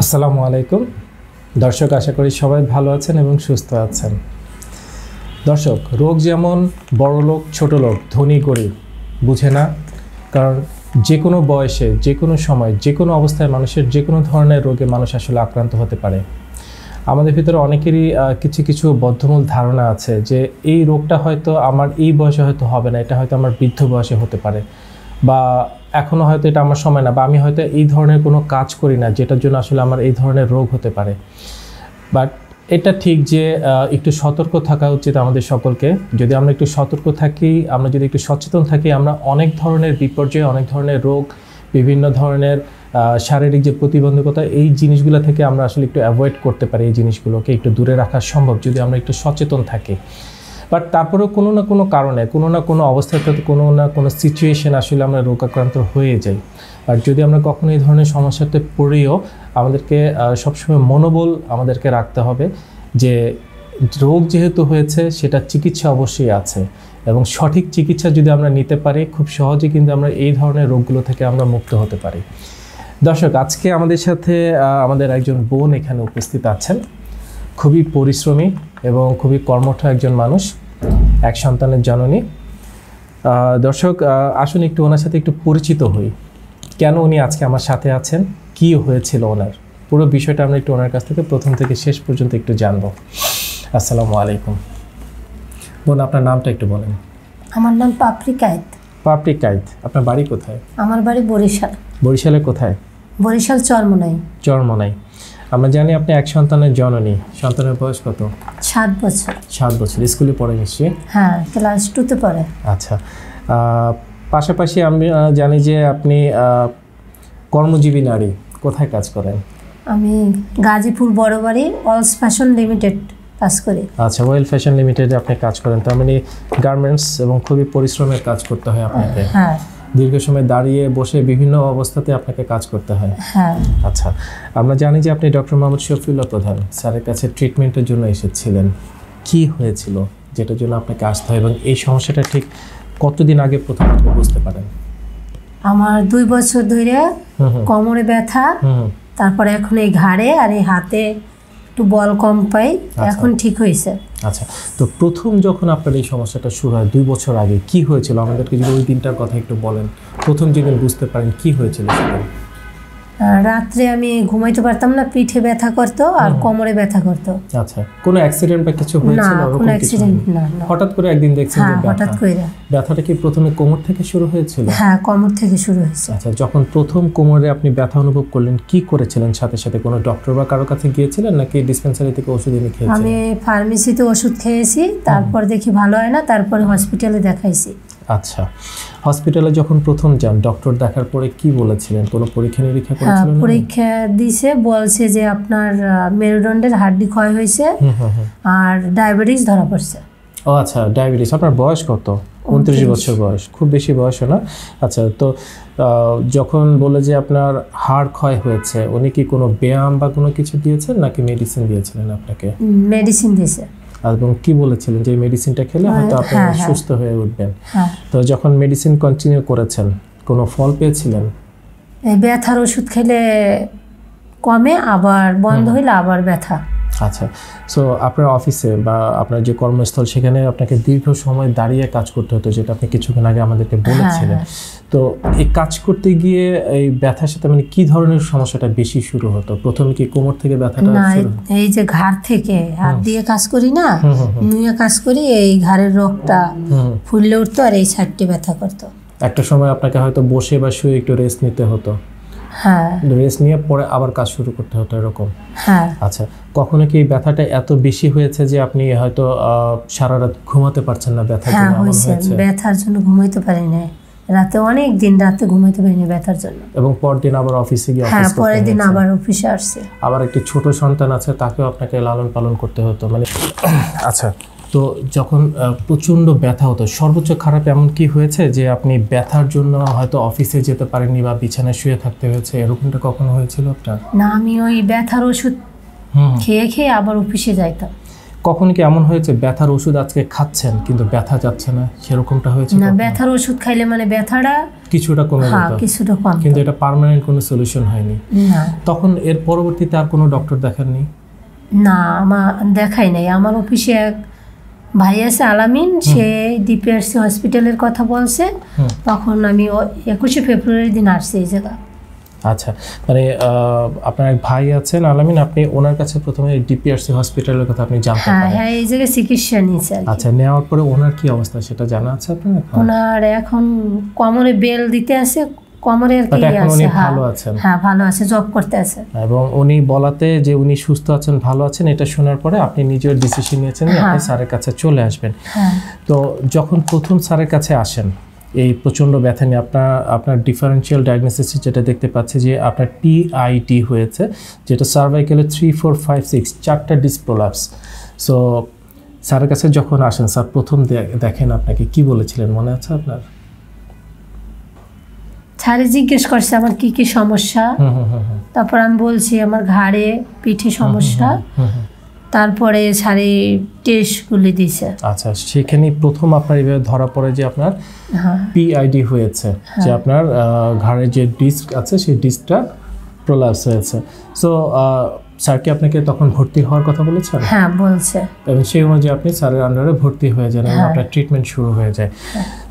আসসালামু আলাইকুম। দর্শক, আশা করি সবাই ভালো আছেন এবং সুস্থ আছেন। দর্শক, রোগ যেমন বড় লোক, ছোট লোক, ধনী, গরিব, বুঝে না? কারণ যে কোনো বয়সে, যে কোনো সময়, যে কোনো অবস্থায় মানুষের যে কোনো ধরনের রোগে মানুষ আসলে আক্রান্ত হতে পারে। আমাদের ভিতরে অনেকেরই কিছু কিছু বদ্ধমূল ধারণা আছে যে এই রোগটা হয়তো আমার, এই বয়সে হয়তো হবে না, এটা হয়তো আমার বৃদ্ধ বয়সে হতে পারে। বা এখনও হয়তো এটা আমার সময় না, বা আমি হয়তো এই ধরনের কোনো কাজ করি না, যেটার জন্য আসলে আমার এই ধরনের রোগ হতে পারে। বাট এটা ঠিক যে একটু সতর্ক থাকা উচিত আমাদের সকলকে। যদি আমরা একটু সতর্ক থাকি, আমরা যদি একটু সচেতন থাকি, আমরা অনেক ধরনের বিপর্যয়, অনেক ধরনের রোগ, বিভিন্ন ধরনের শারীরিক যে প্রতিবন্ধকতা, এই জিনিসগুলো থেকে আমরা আসলে একটু অ্যাভয়েড করতে পারি, এই জিনিসগুলোকে একটু দূরে রাখা সম্ভব, যদি আমরা একটু সচেতন থাকি। বাট তারপরেও কোনো না কোনো কারণে, কোনো না কোনো অবস্থাতে, কোনো না কোনো সিচুয়েশন আসলে আমরা রোগাক্রান্ত হয়ে যাই। আর যদি আমরা কখনো এই ধরনের সমস্যাতে পড়েও, আমাদেরকে সবসময় মনোবল আমাদেরকে রাখতে হবে যে রোগ যেহেতু হয়েছে, সেটা চিকিৎসা অবশ্যই আছে। এবং সঠিক চিকিৎসা যদি আমরা নিতে পারি, খুব সহজে কিন্তু আমরা এই ধরনের রোগগুলো থেকে আমরা মুক্ত হতে পারি। দর্শক, আজকে আমাদের সাথে আমাদের একজন বোন এখানে উপস্থিত আছেন। খুবই পরিশ্রমী এবং খুবই কর্মঠ একজন মানুষ। এক সন্তানের জননী। দর্শক আসুন একটু ওনার সাথে একটু পরিচিত হই। কেন উনি আজকে আমার সাথে আছেন? কি হয়েছিল ওনার? পুরো বিষয়টা আমরা একটু ওনার কাছ থেকে প্রথম থেকে শেষ পর্যন্ত একটু জানব। আসসালামু আলাইকুম। বোন আপনার নামটা একটু বলেন। আমার নাম পাপড়ি কায়েত। পাপড়ি কাইত আপনার বাড়ি কোথায়? আমার বাড়ি বরিশাল। বরিশালের কোথায়? বরিশাল চরমনাই। চরমনাই। আমরা জানি আপনি এক সন্তানের জননী। সন্তানের বয়স কত? সাত বছর। সাত বছর। স্কুলে পড়ে নিশ্চয়ই? হ্যাঁ ক্লাস টুতে পড়ে। আচ্ছা। পাশাপাশি আমি জানি যে আপনি কর্মজীবী নারী। কোথায় কাজ করেন? আমি গাজীপুর বড় বাড়ি অলস ফ্যাশন লিমিটেড কাজ করি। আচ্ছা ওয়েল ফ্যাশন লিমিটেডে আপনি কাজ করেন। তার মানে গার্মেন্টস এবং খুবই পরিশ্রমের কাজ করতে হয় আপনাকে। হ্যাঁ। দীর্ঘ সময় দাঁড়িয়ে বসে বিভিন্ন অবস্থাতে আপনাকে কাজ করতে হয়। হ্যাঁ। আচ্ছা আমরা জানি যে আপনি ডক্টর মোহাম্মদ শফিউল্লাহ প্রধান। স্যারের কাছে ট্রিটমেন্টের জন্য এসেছিলেন। কি হয়েছিল যেটার জন্য আপনাকে আসতে হয় এবং এই সমস্যাটা ঠিক কতদিন আগে প্রথম আপনি বুঝতে পারেন? আমার দুই বছর ধরে কোমরে ব্যথা। তারপরে এখন এই ঘাড়ে আর এই হাতে একটু বল কম পাই এখন ঠিক হয়েছে। আচ্ছা তো প্রথম যখন আপনার এই সমস্যাটা শুরু হয় দুই বছর আগে কি হয়েছিল? আমাদেরকে যদি ওই দিনটার কথা একটু বলেন। প্রথম যেদিন বুঝতে পারেন কি হয়েছিল সেদিন। আর রাত্রে আমি ঘুমাইতে পারতাম না পিঠে ব্যথা করতো আর কোমরে ব্যথা করতো। আচ্ছা কোনো অ্যাক্সিডেন্ট বা কিছু হয়েছিল? ওরকম কোনো অ্যাক্সিডেন্ট না না। হঠাৎ করে একদিন দেখছেন যে হ্যাঁ হঠাৎ করে ব্যথাটা কি প্রথমে কোমর থেকে শুরু হয়েছিল? হ্যাঁ কোমর থেকে শুরু হয়েছে। আচ্ছা যখন প্রথম কোমরে আপনি ব্যথা অনুভব করলেন কি করেছিলেন? সাথে সাথে কোনো ডক্টর বা কারও কাছে গিয়েছিলেন নাকি ডিসপেন্সারি থেকে ওষুধ এনে খেয়েছিলেন? আমি ফার্মেসিতে ওষুধ খেয়েছি তারপর দেখি ভালো হয় না তারপরে হসপিটালে দেখাইছি। আচ্ছা হসপিটালে যখন প্রথম যান ডক্টর দেখার পরে কি বলেছিলেন? কোনো পরীক্ষা নিরীক্ষা হ্যাঁ করেছিলেন পরীক্ষা দিছে বলছে যে আপনার মেরুদণ্ডের হাড্ডি ক্ষয় হয়েছে আর ডায়াবেটিস ধরা পড়ছে। ও আচ্ছা ডায়াবেটিস আপনার বয়স কত? উনত্রিশ বছর বয়স খুব বেশি বয়স না? আচ্ছা তো যখন বলে যে আপনার হাড় ক্ষয় হয়েছে উনি কি কোনো ব্যায়াম বা কোনো কিছু দিয়েছেন নাকি মেডিসিন দিয়েছিলেন আপনাকে? মেডিসিন দিছে। এবং কি বলেছিলেন যে মেডিসিনটা খেলে হয়তো আপনি হ্যাঁ, হ্যাঁ। সুস্থ হয়ে উঠবেন। হ্যাঁ। তো যখন মেডিসিন কন্টিনিউ করেছেন কোনো ফল পেয়েছিলেন? এই ব্যথার ওষুধ খেলে কমে আবার বন্ধ হইলে আবার ব্যথা। আচ্ছা সো আপনার অফিসে বা আপনার যে কর্মস্থল সেখানে আপনাকে দীর্ঘ সময় দাঁড়িয়ে কাজ করতে হতো যেটা আপনি কিছুক্ষণ আগে আমাদেরকে বলেছিলেন। তো এই কাজ করতে গিয়ে এই ব্যথার সাথে মানে কি ধরনের সমস্যাটা বেশি শুরু হতো? প্রথমে কি কোমর থেকে ব্যথাটা এই যে ঘাড় থেকে হাত দিয়ে কাজ করি না নুয়ে কাজ করি এই ঘাড়ের রোগটা ফুললে উঠতো আর এই সাইডটি ব্যথা করতো। একটা সময় আপনাকে হয়তো বসে বা শুয়ে একটু রেস্ট নিতে হতো। হ্যাঁ। রেস্ট নিয়ে পরে আবার কাজ শুরু করতে হতো এরকম। হ্যাঁ। আচ্ছা কখনো কি ব্যথাটা এত বেশি হয়েছে যে আপনি হয়তো সারা রাত ঘুমাতে পারছেন না ব্যথার হ্যাঁ জন্য হয়েছে। ব্যথার জন্য ঘুমাইতে পারি না রাতে অনেক দিন রাতে ঘুমাইতে পারিনি ব্যথার জন্য। এবং পরদিন আবার অফিসে গিয়ে হ্যাঁ পরের দিন আবার অফিসে আসছে। আবার একটি ছোট সন্তান আছে তাকেও আপনাকে লালন পালন করতে হতো। মানে আচ্ছা তো যখন প্রচণ্ড ব্যথা হতো সর্বোচ্চ খারাপ এমন কি হয়েছে যে আপনি ব্যথার জন্য হয়তো অফিসে যেতে পারেননি বা বিছানায় শুয়ে থাকতে হয়েছে? এরকমটা কখনো হয়েছিল আপনার? না আমি ওই ব্যথার ওষুধ খেয়ে খেয়ে আবার অফিসে যাইতাম। কখন কি এমন হয়েছে ব্যথার ওষুধ আজকে খাচ্ছেন কিন্তু ব্যথা যাচ্ছে না? সেরকমটা হয়েছে না ব্যথার ওষুধ খাইলে মানে ব্যথাটা কিছুটা কমে হ্যাঁ যেত। কিছুটা কম কিন্তু এটা পার্মানেন্ট কোনো সলিউশন হয়নি। না। তখন এর পরবর্তীতে আর কোনো ডক্টর দেখাননি? না আমার দেখাই নাই। আমার অফিসে এক ভাই আছে আলামিন সে ডিপিআরসি হসপিটালের কথা বলছে। তখন আমি একুশে ফেব্রুয়ারি দিন আসছি এই জায়গা। আচ্ছা মানে আপনার এক ভাই আছেন আলামিন আপনি ওনার কাছে প্রথমে ডিপিআরসি হসপিটালের কথা আপনি জানতে হ্যাঁ পারেন। হ্যাঁ এই জায়গায় চিকিৎসা নিয়েছে আচ্ছা নেওয়ার পরে ওনার কি অবস্থা সেটা জানা আছে আপনার ওনার এখন কমরে বেল দিতে আছে কি আছে হ্যাঁ। ভালো আছেন। হ্যাঁ ভালো আছে জব করতে আছে। এবং উনি বলাতে যে উনি সুস্থ আছেন ভালো আছেন এটা শোনার পরে আপনি নিজের ডিসিশন নিয়েছেন আপনি হ্যাঁ। স্যারের কাছে চলে আসবেন। হ্যাঁ। তো যখন প্রথম স্যারের কাছে আসেন এই প্রচণ্ড ব্যথা নিয়ে আপনার আপনার ডিফারেন্সিয়াল ডায়াগনোসিস যেটা দেখতে পাচ্ছি যে আপনার টিআইটি হয়েছে যেটা সার্ভাইকেলে থ্রি ফোর ফাইভ সিক্স চারটা ডিসপ্রোলাপস সো স্যারের কাছে যখন আসেন স্যার প্রথম দেখেন আপনাকে কি বলেছিলেন মনে আছে আপনার? ছাড়ে জিজ্ঞেস করছে আমার কি কি সমস্যা? তারপর আমি বলছি আমার ঘাড়ে পিঠে সমস্যা। তারপরে শাড়ি টেস্টগুলি দিছে। আচ্ছা সেখানে প্রথম আপনার এইভাবে ধরা পড়ে যে আপনার হ্যাঁ। পিআইডি হয়েছে। যে আপনার ঘাড়ের যে ডিস্ক আছে সেই ডিস্কটা প্রলাপস হয়েছে। সো স্যার কি আপনাকে তখন ভর্তি হওয়ার কথা বলেছেন? হ্যাঁ বলছে। এবং সেই অনুযায়ী আপনি স্যারের আন্ডারে ভর্তি হয়ে যান এবং হ্যাঁ। আপনার ট্রিটমেন্ট শুরু হয়ে যায়।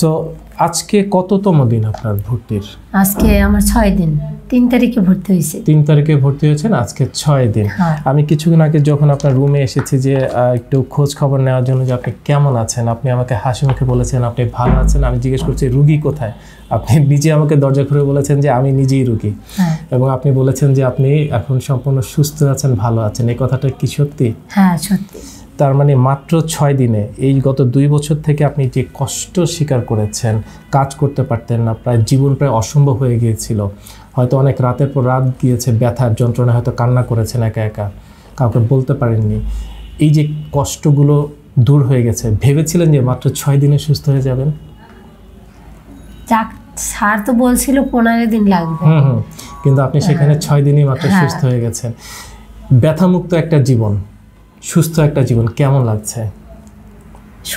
সো আজকে কততম দিন আপনার ভর্তির? আজকে আমার ছয় দিন। তিন তারিখে ভর্তি হয়েছে। তিন তারিখে ভর্তি হয়েছেন আজকে ছয় দিন। হ্যাঁ। আমি কিছুদিন আগে যখন আপনার রুমে এসেছি যে একটু খোঁজ খবর নেওয়ার জন্য যে আপনি কেমন আছেন আপনি আমাকে হাসি মুখে বলেছেন আপনি ভালো আছেন আমি জিজ্ঞেস করছি রুগী কোথায়? আপনি নিজে আমাকে দরজা খুলে বলেছেন যে আমি নিজেই রুগী। হ্যাঁ। এবং আপনি বলেছেন যে আপনি এখন সম্পূর্ণ সুস্থ আছেন ভালো আছেন। এই কথাটা কি সত্যি? হ্যাঁ সত্যি। তার মানে মাত্র ছয় দিনে এই গত দুই বছর থেকে আপনি যে কষ্ট স্বীকার করেছেন কাজ করতে পারতেন না প্রায় জীবন প্রায় অসম্ভব হয়ে গিয়েছিল। হয়তো অনেক রাতের পর রাত গিয়েছে ব্যথার যন্ত্রণা হয়তো কান্না করেছেন একা একা কাউকে বলতে পারেননি। এই যে কষ্টগুলো দূর হয়ে গেছে ভেবেছিলেন যে মাত্র ছয় দিনে সুস্থ হয়ে যাবেন? স্যার তো বলছিল পনেরো দিন লাগবে। হুম হুম। কিন্তু আপনি সেখানে ছয় দিনই মাত্র হ্যাঁ। সুস্থ হয়ে গেছেন। ব্যথামুক্ত একটা জীবন সুস্থ একটা জীবন কেমন লাগছে?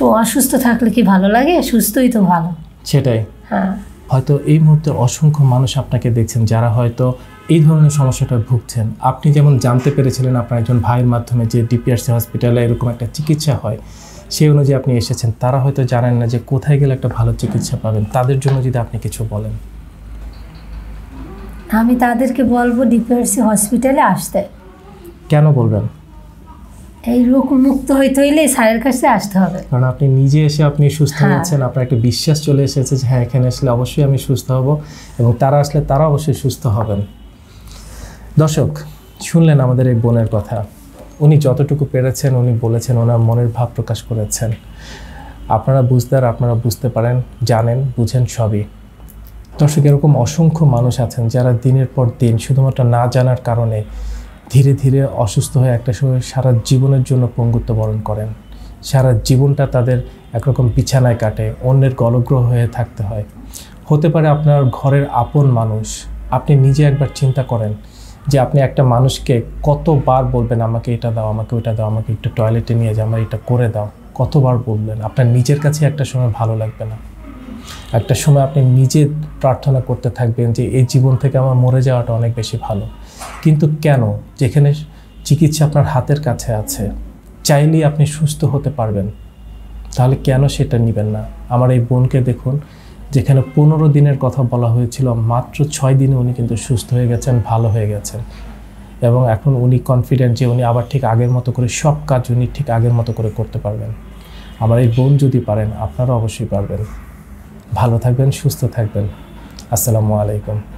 অসুস্থ থাকলে কি ভালো লাগে? সুস্থই তো ভালো। সেটাই। হ্যাঁ। হয়তো এই মুহূর্তে অসংখ্য মানুষ আপনাকে দেখছেন যারা হয়তো এই ধরনের সমস্যাটা ভুগছেন। আপনি যেমন জানতে পেরেছিলেন আপনার একজন ভাইয়ের মাধ্যমে যে ডিপিআরসি হসপিটালে এরকম একটা চিকিৎসা হয় সেই অনুযায়ী আপনি এসেছেন। তারা হয়তো জানেন না যে কোথায় গেলে একটা ভালো চিকিৎসা পাবেন। তাদের জন্য যদি আপনি কিছু বলেন। আমি তাদেরকে বলব ডিপিআরসি হসপিটালে আসতে। কেন বলবেন? এই রোগ মুক্ত হইতে হইলে স্যারের কাছে আসতে হবে। কারণ আপনি নিজে এসে আপনি সুস্থ হ্যাঁ। হয়েছেন আপনার একটা বিশ্বাস চলে এসেছে যে হ্যাঁ এখানে আসলে অবশ্যই আমি সুস্থ হব এবং তারা আসলে তারা অবশ্যই সুস্থ হবেন। দর্শক শুনলেন আমাদের এই বোনের কথা। উনি যতটুকু পেরেছেন উনি বলেছেন ওনার মনের ভাব প্রকাশ করেছেন। আপনারা বুঝতে আর আপনারা বুঝতে পারেন জানেন বুঝেন সবই। দর্শক এরকম অসংখ্য মানুষ আছেন যারা দিনের পর দিন শুধুমাত্র না জানার কারণে ধীরে ধীরে অসুস্থ হয়ে একটা সময় সারা জীবনের জন্য পঙ্গুত্ব বরণ করেন। সারা জীবনটা তাদের একরকম বিছানায় কাটে, অন্যের গলগ্রহ হয়ে থাকতে হয়। হতে পারে আপনার ঘরের আপন মানুষ। আপনি নিজে একবার চিন্তা করেন যে আপনি একটা মানুষকে কতবার বলবেন, আমাকে এটা দাও, আমাকে ওটা দাও, আমাকে একটু টয়লেটে নিয়ে যাও আমার এটা করে দাও। কতবার বলবেন? আপনার নিজের কাছে একটা সময় ভালো লাগবে না। একটা সময় আপনি নিজে প্রার্থনা করতে থাকবেন যে, এই জীবন থেকে আমার মরে যাওয়াটা অনেক বেশি ভালো। কিন্তু কেন? যেখানে চিকিৎসা আপনার হাতের কাছে আছে, চাইলেই আপনি সুস্থ হতে পারবেন। তাহলে কেন সেটা নেবেন না? আমার এই বোনকে দেখুন, যেখানে পনেরো দিনের কথা বলা হয়েছিল, মাত্র ছয় দিনে উনি কিন্তু সুস্থ হয়ে গেছেন, ভালো হয়ে গেছেন। এবং এখন উনি কনফিডেন্ট যে উনি আবার ঠিক আগের মতো করে সব কাজ উনি ঠিক আগের মতো করে করতে পারবেন। আমার এই বোন যদি পারেন আপনারা অবশ্যই পারবেন। ভালো থাকবেন, সুস্থ থাকবেন। আসসালামু আলাইকুম।